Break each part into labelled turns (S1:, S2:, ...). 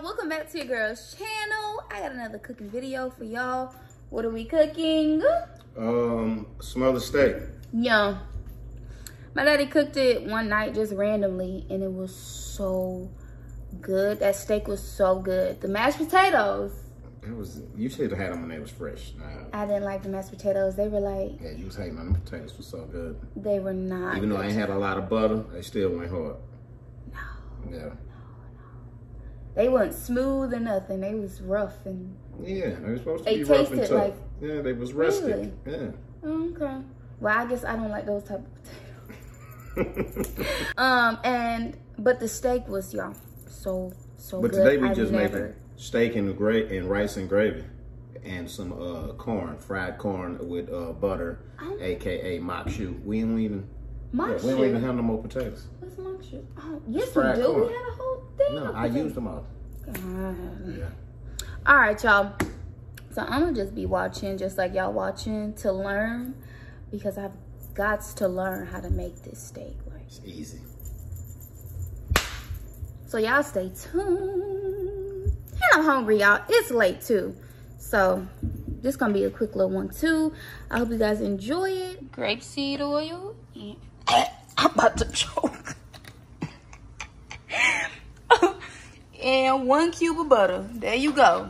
S1: y'all welcome back to your girl's channel i got another cooking video for y'all what are we cooking
S2: Um, smothered steak.
S1: yeah my daddy cooked it one night just randomly and it was so good that steak was so good the mashed potatoes
S2: It was. You should have had them when they was fresh. Nah.
S1: i didn't like the mashed potatoes they were like
S2: Yeah, you was hating on them potatoes for so good.
S1: they were not
S2: Even though I ain't had a lot of butter, they still went hard.
S1: no
S2: Yeah.
S1: They weren't smooth or nothing they was rough and
S2: Yeah, they were supposed to
S1: They
S2: be rough and tough.
S1: like-
S2: yeah, they was rustic.
S1: Really?
S2: Yeah.
S1: okay well i guess i don't like those type of potatoes Um, and but the steak was y'all so so
S2: but
S1: good.
S2: today we
S1: I
S2: just
S1: never,
S2: making steak and gra- and rice and gravy, and some uh corn, fried corn with uh butter,
S1: Oh.
S2: aka maque choux. We don't even.
S1: My
S2: yeah, we don't even have no more potatoes.
S1: What's my shit? Oh, yes, we do.
S2: corn.
S1: We had a whole thing.
S2: No, I
S1: potatoes.
S2: used them all.
S1: God.
S2: Yeah.
S1: All right, y'all. So I'm gonna just be watching, just like y'all watching, to learn, because I've got to learn how to make this steak. Like,
S2: It's easy.
S1: so y'all stay tuned. And I'm hungry, y'all. It's late too, so this gonna be a quick little one too. I hope you guys enjoy it. Grapeseed oil. and- I'm about to choke. and one cube of butter. There you go.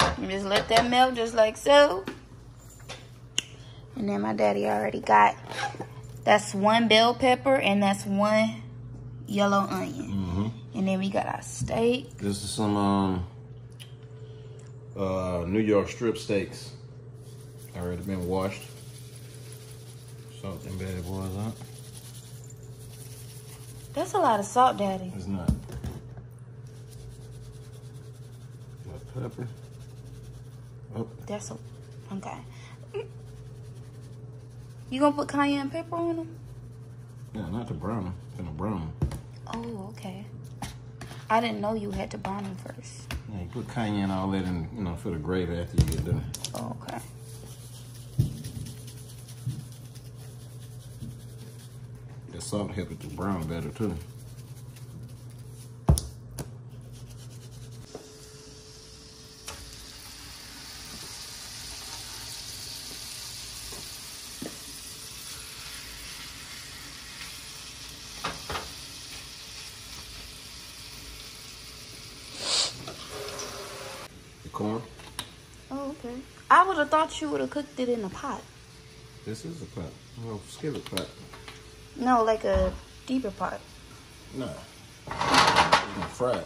S1: And just let that melt just like so. And then my daddy already got that's one bell pepper and that's one yellow onion.
S2: Mm-hmm.
S1: And then we got our steak.
S2: This is some um uh New York strip steaks. Already been washed. Salt them bad boys up.
S1: That's a lot of salt, daddy.
S2: It's not. Got pepper. Oh,
S1: That's a okay. You gonna put cayenne pepper on them?
S2: yeah, not to brown them. Gonna brown them.
S1: Oh, okay. I didn't know you had to brown them first.
S2: Yeah, you put cayenne all that in, you know, for the gravy after you get done.
S1: Oh, okay.
S2: Salt help it to brown better too. The corn.
S1: Oh, okay. I would have thought you would have cooked it in a pot.
S2: This is a pot. Well, skillet pot.
S1: No, like a deeper pot.
S2: No. Fried.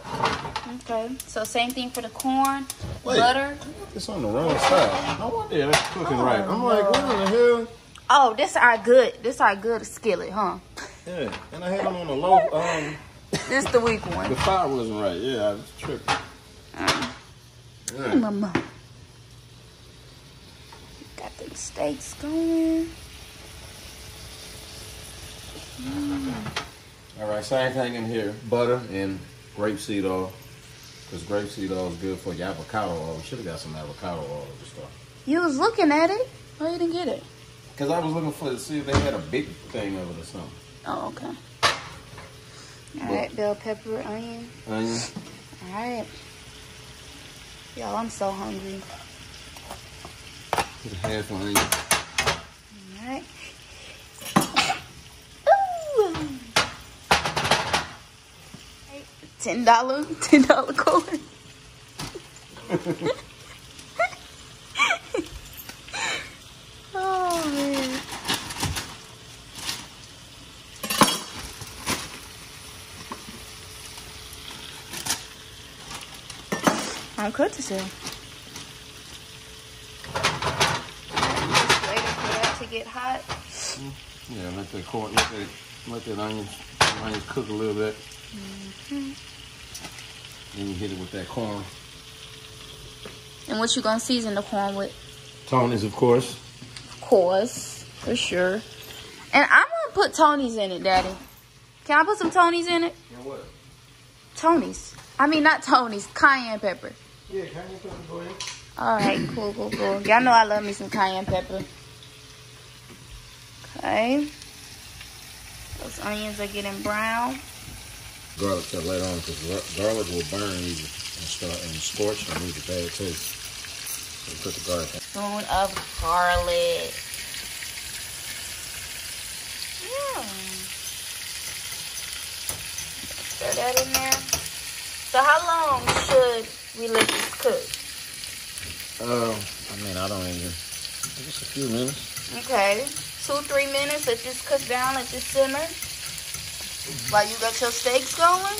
S1: Okay. So same thing for the corn,
S2: Wait.
S1: butter.
S2: It's on the wrong side. No wonder that's cooking
S1: Oh,
S2: right. I'm like, what in the hell?
S1: Oh, this our good. This our good skillet, huh?
S2: Yeah, and I had them on the low. Um,
S1: This the weak one.
S2: the fire wasn't right. Yeah, I was tripping. Yeah.
S1: Mama. Got the steaks going. Mm.
S2: All right, same thing in here: butter and grapeseed oil. Cause grapeseed oil is good for your avocado oil. We should have got some avocado oil and stuff.
S1: You was looking at it. Why you didn't get it?
S2: Cause I was looking for to see if they had a big thing of it or something.
S1: Oh, okay. All right, bell pepper, onion.
S2: Onion.
S1: All right. Y'all, I'm so hungry.
S2: Put a half an onion.
S1: All right. Ooh. Ten dollar, ten dollar coin. oh man. I'm cut to sell. Waiting for that to get hot.
S2: Mm, yeah, let that corn, let that, let that onion, onion cook a little bit. Then you hit it with that corn.
S1: And what you gonna season the corn with?
S2: Tony's, of course.
S1: Of course, for sure. And I'm gonna put Tony's in it, Daddy. Can I put some Tony's in it?
S2: And what?
S1: Tony's. I mean, not Tony's. Cayenne pepper.
S2: Yeah, can you put go ahead?
S1: All right, cool, cool, cool. Y'all know I love me some cayenne pepper. Okay. Those onions are getting brown.
S2: Garlic cut later on because garlic will burn easy and start and scorch and leave a bad taste. So put the garlic in.
S1: Spoon of garlic. Mm. Stir that in there. So how long should we let this cook?
S2: Uh, I mean, I don't even, just a few minutes.
S1: Okay, two, three minutes. Let this cook down, let this simmer. While you got your steaks going.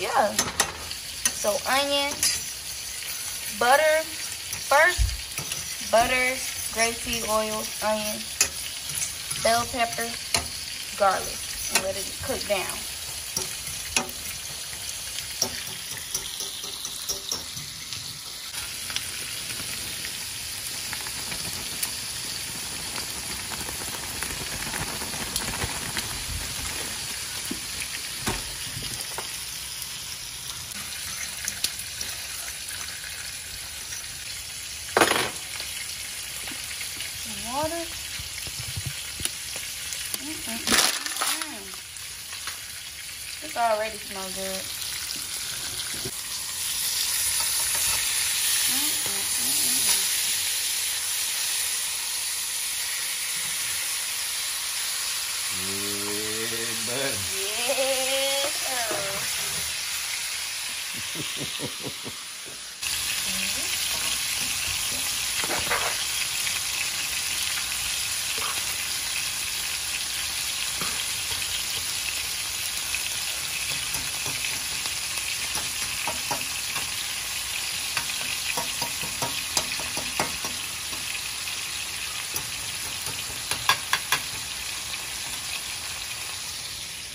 S1: Yeah. So onion, butter first, butter, grapeseed oil, onion, bell pepper, garlic, and let it cook down. water. Mm -mm -mm. This already smells good.
S2: Yeah,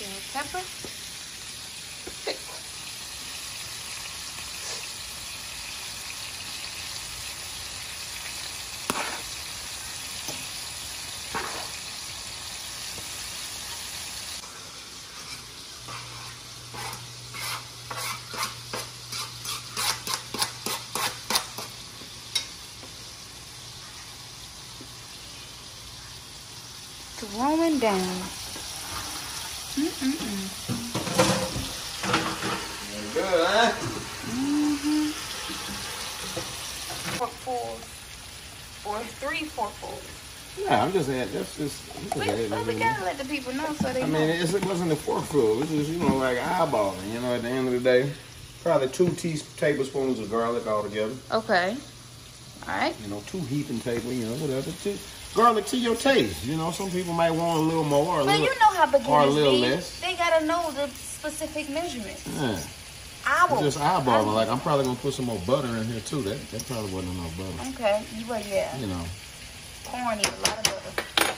S1: Bell pepper. Down. Mm-mm-mm.
S2: Good, huh?
S1: Mm-hmm. Fork full. Or three fork fulls.
S2: Yeah, I'm just adding. That's just. I'm just
S1: We,
S2: adding.
S1: but we gotta let the people know so they
S2: I
S1: know.
S2: mean, it's, it wasn't a forkful. It was, just you know, like eyeballing. You know, at the end of the day, probably two teaspoons tablespoons of garlic altogether.
S1: Okay. All right.
S2: You know, two heaping table. You know, whatever. Two, garlic to your taste. You know, some people might want a little more or a
S1: But
S2: little.
S1: you know how
S2: or a
S1: beginners
S2: little
S1: be.
S2: less.
S1: They gotta know the specific measurements.
S2: Yeah,
S1: I will.
S2: just eyeballing. Like I'm probably gonna put some more butter in here too. That that probably wasn't enough butter.
S1: Okay. You well, yeah.
S2: You know.
S1: Corn need a lot of butter.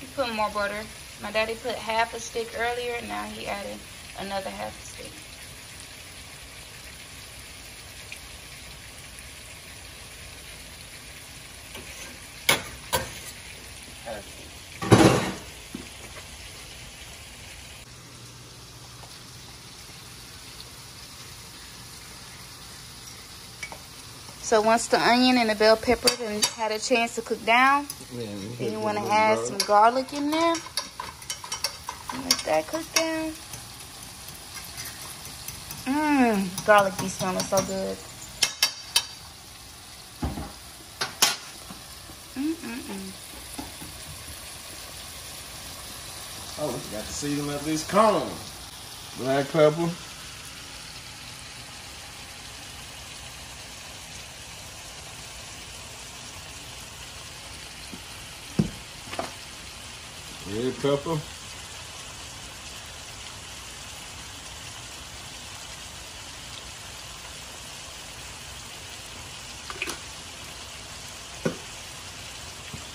S1: You put more butter. My daddy put half a stick earlier. And now he added another half a stick. So once the onion and the bell pepper and had a chance to cook down,
S2: Yeah,
S1: then you want to add some garlic in there. Let that cook down. Mmm, garlic be smelling so good. Mm-mm-mm.
S2: Oh, we got to season up these cones. Black pepper. Pepper.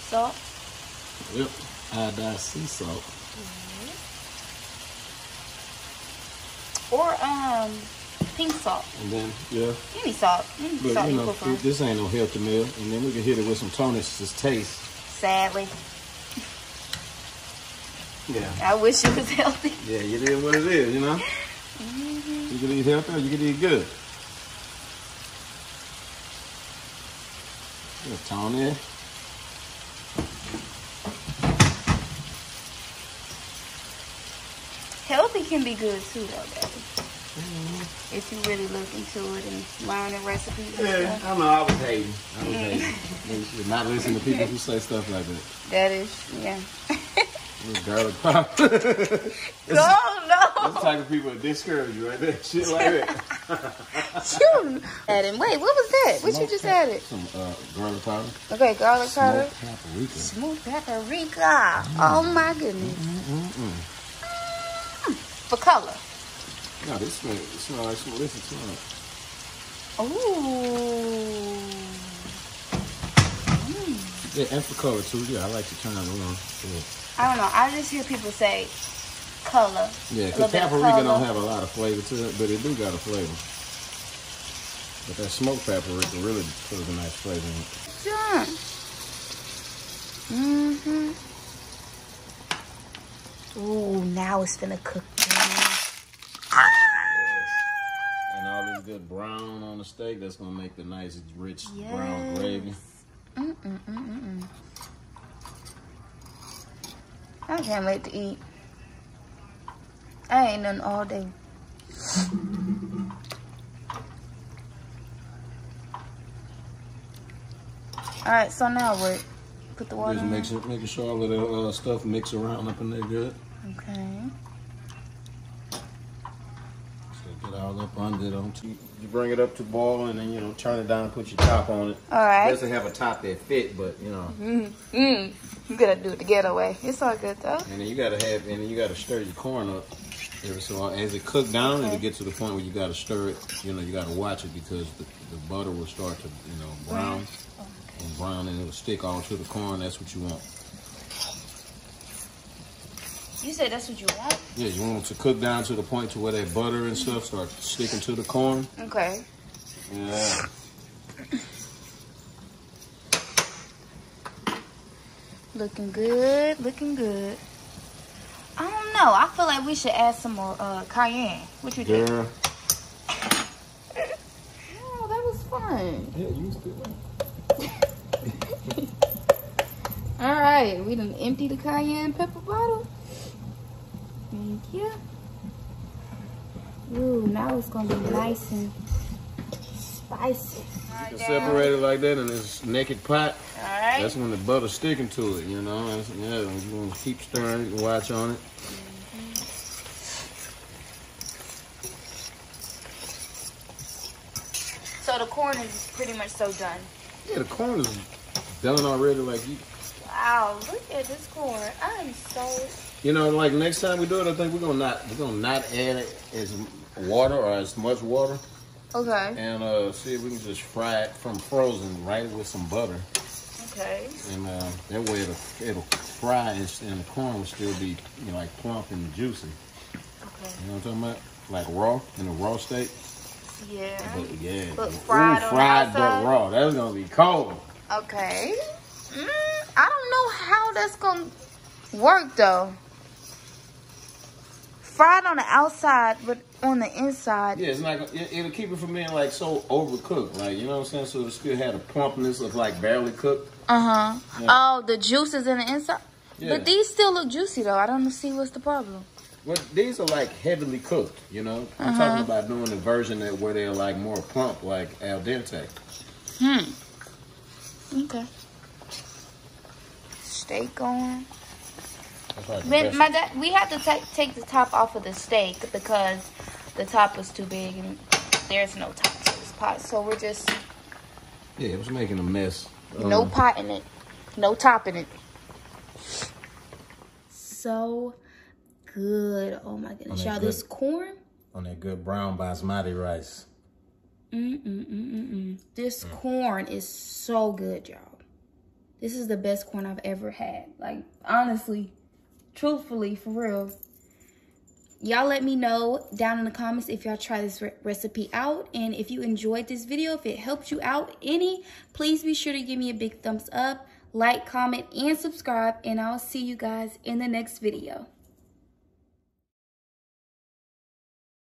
S1: Salt.
S2: Yep. I Iodized sea salt.
S1: Or um, pink salt.
S2: And then, yeah.
S1: Any salt. Any
S2: But
S1: salt
S2: you know, this ain't no healthy meal. And then we can hit it with some Tony's taste.
S1: Sadly.
S2: Yeah.
S1: I wish it was healthy.
S2: Yeah, it is what it is, you know?
S1: Mm-hmm.
S2: You can eat healthy or you can eat good. Yeah, Tony.
S1: Healthy can be good too, though, Daddy. If you really look into it and learn the recipes.
S2: Yeah. I know. I was hating. I was hating. You should Not listen to people who say stuff like that.
S1: That is, yeah.
S2: This garlic pop.
S1: oh
S2: That's
S1: no!
S2: the type of people that discourage you right there. Shit like that.
S1: Shoot. Adding. Wait, what was that? What you just added?
S2: Some uh, garlic powder.
S1: Okay, garlic powder.
S2: Smoked paprika.
S1: Smooth paprika. Oh mm. my goodness.
S2: Mm-mm.
S1: For color.
S2: No, this smell, it smell like some. Listen, smell.
S1: Ooh.
S2: Yeah, and for color too. Yeah, I like to turn it on. Yeah,
S1: I don't know. I just hear people say color.
S2: yeah because
S1: little bit of
S2: paprika don't have a lot of flavor to it, but it do got a flavor. But that smoked paprika really puts a nice flavor in it.
S1: Sure. Mm-hmm. Ooh, now it's gonna cook.
S2: And all this good brown on the steak, that's gonna make the nice, rich brown
S1: Yes.
S2: gravy.
S1: Mm-mm-mm-mm. I can't wait to eat. I ain't done all day. All right, so now what? Put the water
S2: Just
S1: in.
S2: mix it, making sure all of the uh, stuff mix around up in there good.
S1: Okay.
S2: So get all up under it. On you, you bring it up to boil and then you know turn it down, and put your top on it.
S1: All right.
S2: Doesn't have a top that fit, but you know.
S1: Mm, mm. You gotta do it the getaway. It's all good though.
S2: And then you gotta have, and then you gotta stir your corn up. Every so often. as it cook down,
S1: Okay.
S2: it'll get to the point where you gotta stir it. You know, you gotta watch it because the, the butter will start to, you know, brown and brown, and it'll stick all to the corn. That's what you want.
S1: You said that's what you want?
S2: Yeah, you want it to cook down to the point to where that butter and stuff start sticking to the corn.
S1: Okay.
S2: Yeah.
S1: Looking good, looking good. I don't know. I feel like we should add some more uh, cayenne. What you think?
S2: Yeah.
S1: Oh, that was fun.
S2: Yeah, you used to.
S1: All right, we done empty the cayenne pepper bottle. Thank you. Ooh, now it's gonna be nice and spicy.
S2: You can separate it like that in this naked pot.
S1: All right.
S2: That's when the butter's sticking to it, you know. That's, yeah, you want to keep stirring it and watch on it.
S1: So the corn is pretty much so done.
S2: Yeah, the corn is done already. Like you,
S1: Wow, look at this corn. I'm so
S2: you know, like next time we do it, I think we're gonna not we're gonna not add it as water or as much water,
S1: okay.
S2: and uh, see if we can just fry it from frozen right with some butter,
S1: Okay.
S2: and uh, that way it'll it'll fry and, and the corn will still be you know like plump and juicy.
S1: Okay.
S2: You know what I'm talking about? Like raw in a raw state.
S1: Yeah.
S2: But yeah,
S1: But
S2: Ooh,
S1: fried the
S2: fried but raw. That's gonna be cold.
S1: Okay. Mm, I don't know how that's gonna work though. Fried on the outside, but on the inside.
S2: Yeah, it's not. gonna- It, it'll keep it from being like so overcooked. Like you know what I'm saying. So it still had a plumpness of like barely cooked.
S1: Uh huh.
S2: Yeah.
S1: Oh, the juice is in the inside.
S2: Yeah.
S1: But these still look juicy though. I don't see what's the problem.
S2: Well, these are like heavily cooked. You know, I'm
S1: Uh-huh.
S2: talking about doing the version that where they're like more plump, like al dente.
S1: Hmm. Okay. Steak on.
S2: That's like the
S1: my dad, we had to ta- take the top off of the steak because the top was too big and there's no top to this pot. So we're just
S2: yeah, it was making a mess.
S1: no
S2: Um,
S1: pot in it, no top in it. So good. Oh my goodness, y'all! This corn.
S2: on that good brown basmati rice.
S1: Mm mm mm mm mm. This
S2: Mm.
S1: corn is so good, y'all. This is the best corn I've ever had. Like honestly, truthfully, for real. Y'all let me know down in the comments if y'all try this re- recipe out. And if you enjoyed this video, if it helped you out any, please be sure to give me a big thumbs up, like, comment, and subscribe. And I'll see you guys in the next video.